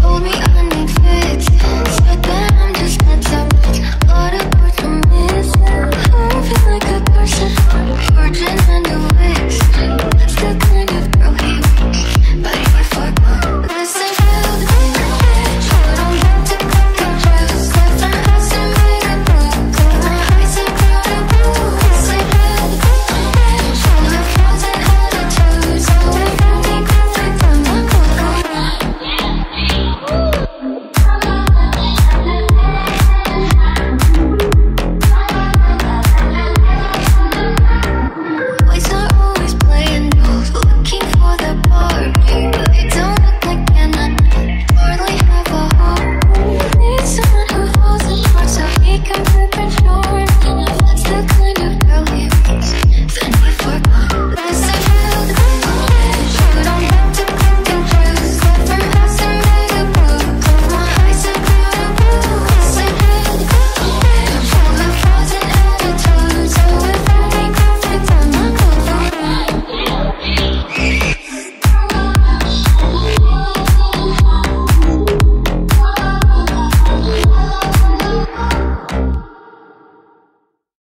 Told me I need fixing